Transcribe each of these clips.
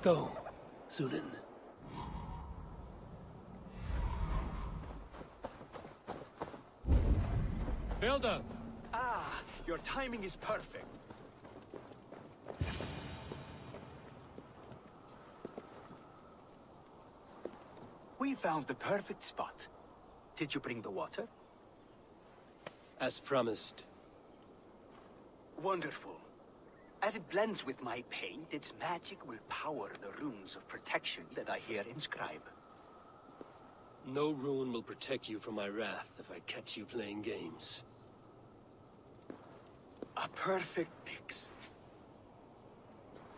Go, Zulin. Builder! Ah, your timing is perfect. We found the perfect spot. Did you bring the water? As promised. Wonderful. As it blends with my paint, its magic will power the runes of protection that I here inscribe. No rune will protect you from my wrath if I catch you playing games. A perfect mix.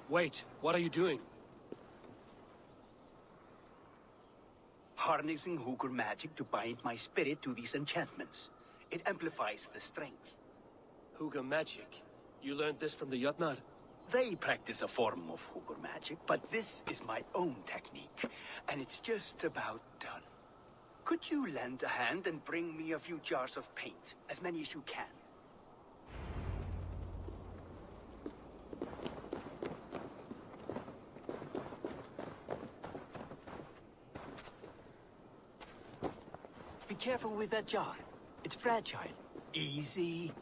Wait, what are you doing? Harnessing Hugr magic to bind my spirit to these enchantments. It amplifies the strength. Hugr magic? You learned this from the Jotnar? They practice a form of Hugr magic, but this is my own technique, and it's just about done. Could you lend a hand and bring me a few jars of paint? As many as you can. Be careful with that jar. It's fragile. Easy.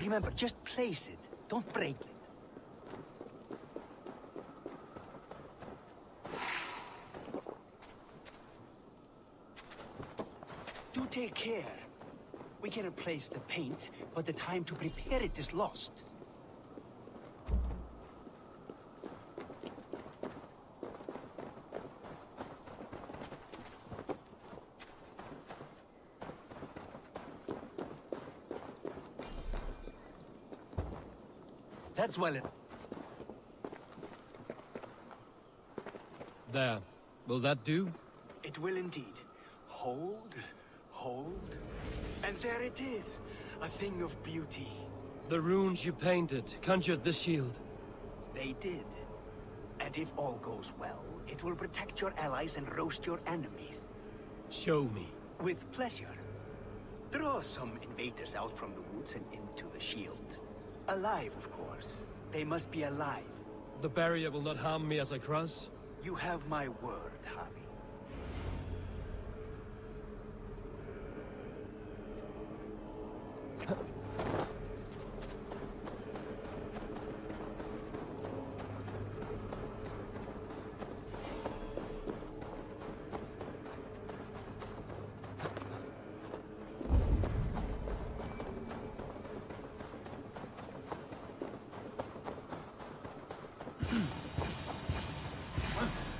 Remember, just place it. Don't break it. Do take care. We can replace the paint, but the time to prepare it is lost. That's well it. There. Will that do? It will indeed. Hold, hold, and there it is. A thing of beauty. The runes you painted conjured the shield. They did. And if all goes well, it will protect your allies and roast your enemies. Show me. With pleasure. Draw some invaders out from the woods and into the shield. Alive, of course. They must be alive. The barrier will not harm me as I cross? You have my word,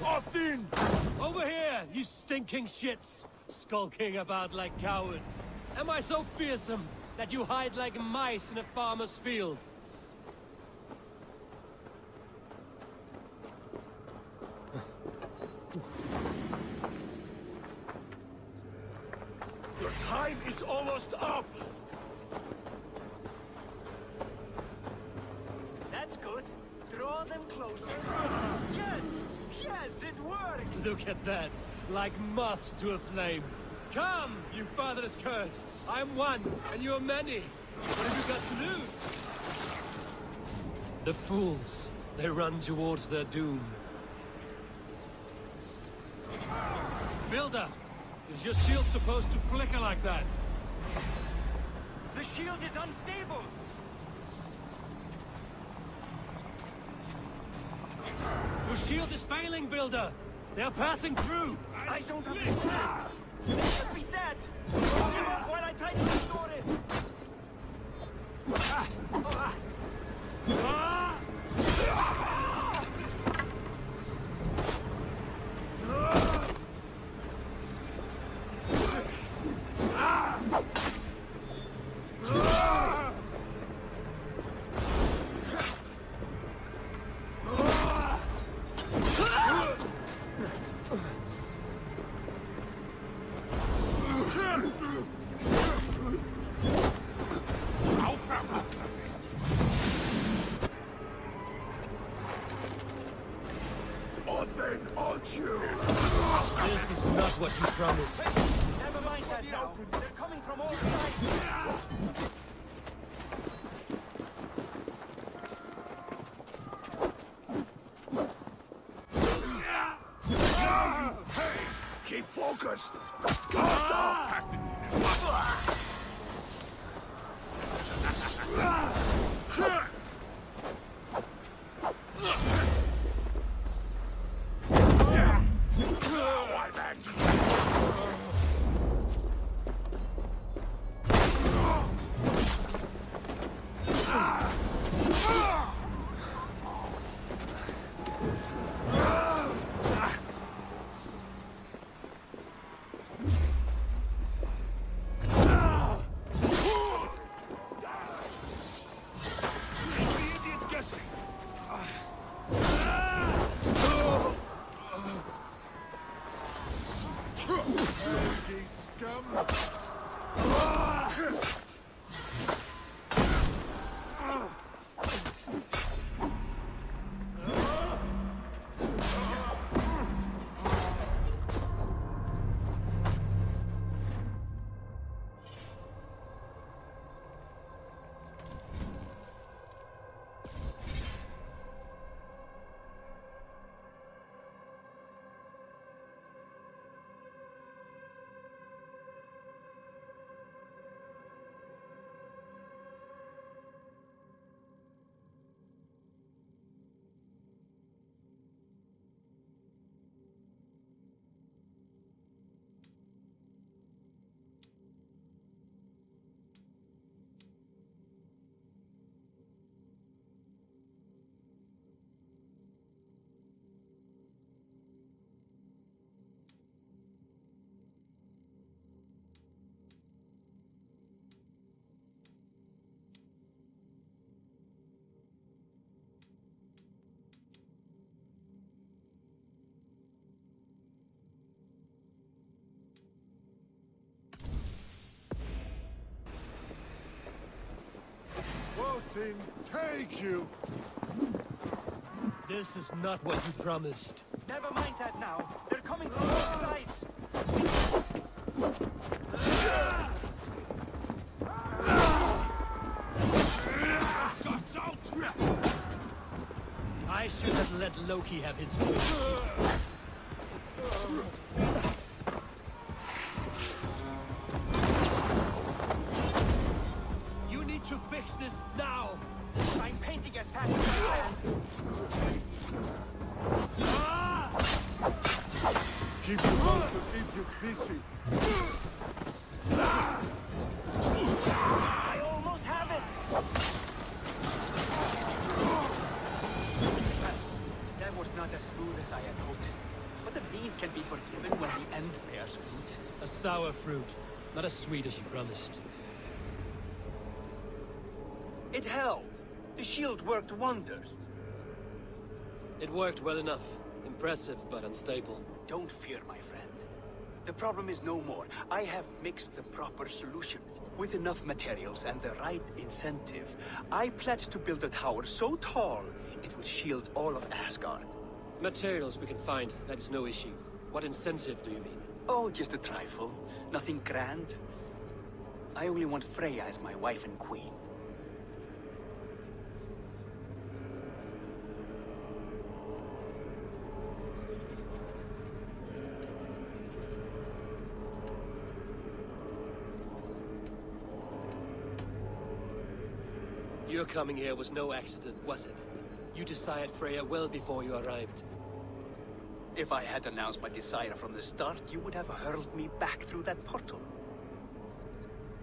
Often! Over here, you stinking shits! Skulking about like cowards. Am I so fearsome that you hide like mice in a farmer's field? Your time is almost up! That's good. Draw them closer. Yes! Yes, it works! Look at that, like moths to a flame. Come, you fatherless curse! I am one, and you are many. What have you got to lose? The fools, they run towards their doom. Builder, is your shield supposed to flicker like that? The shield is unstable! Shield is failing, Builder! They're passing through! I don't understand! They should be dead! Give up while I try to restore it! This is not what you promised. Never mind that now. They're coming from all sides. Focused. Stop. Voting, take you! This is not what you promised. Never mind that now. They're coming from both sides. Out! I should have let Loki have his way. Keep your mouth of idiot busy! I almost have it. That was not as smooth as I had hoped. But the beans can be forgiven when the end bears fruit. A sour fruit, not as sweet as you promised. It held. The shield worked wonders. It worked well enough. Impressive, but unstable. Don't fear, my friend. The problem is no more. I have mixed the proper solution. With enough materials and the right incentive, I pledge to build a tower so tall it would shield all of Asgard. Materials we can find, that is no issue. What incentive do you mean? Oh, just a trifle. Nothing grand. I only want Freya as my wife and queen. Your coming here was no accident, was it? You desired Freya well before you arrived. If I had announced my desire from the start, you would have hurled me back through that portal.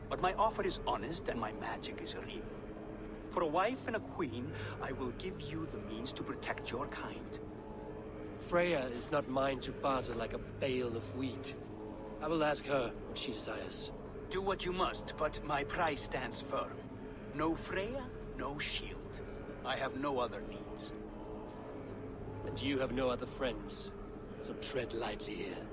But my offer is honest and my magic is real. For a wife and a queen, I will give you the means to protect your kind. Freya is not mine to barter like a bale of wheat. I will ask her what she desires. Do what you must, but my price stands firm. No Freya, no shield. I have no other needs. And you have no other friends, so tread lightly here.